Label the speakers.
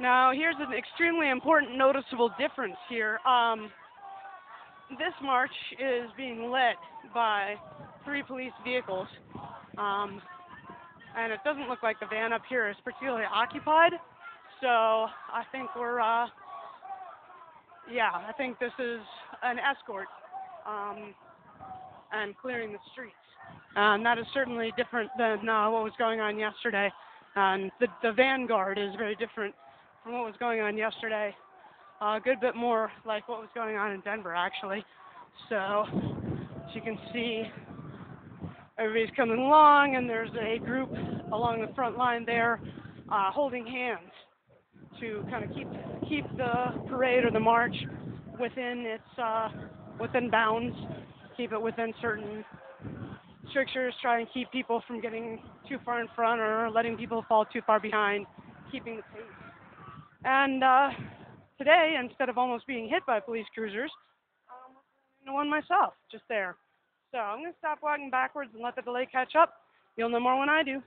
Speaker 1: Now, here's an extremely important noticeable difference here. Um, this march is being led by three police vehicles, um, and it doesn't look like the van up here is particularly occupied. So I think we're, uh, yeah, I think this is an escort um, and clearing the streets. And that is certainly different than uh, what was going on yesterday. And the, the vanguard is very different from what was going on yesterday. Uh, a good bit more like what was going on in Denver, actually. So, as you can see, everybody's coming along, and there's a group along the front line there uh, holding hands to kind of keep keep the parade or the march within its uh, within bounds, keep it within certain strictures, try and keep people from getting too far in front or letting people fall too far behind, keeping the pace. And uh, today, instead of almost being hit by police cruisers, um, I'm one myself, just there. So I'm going to stop walking backwards and let the delay catch up. You'll know more when I do.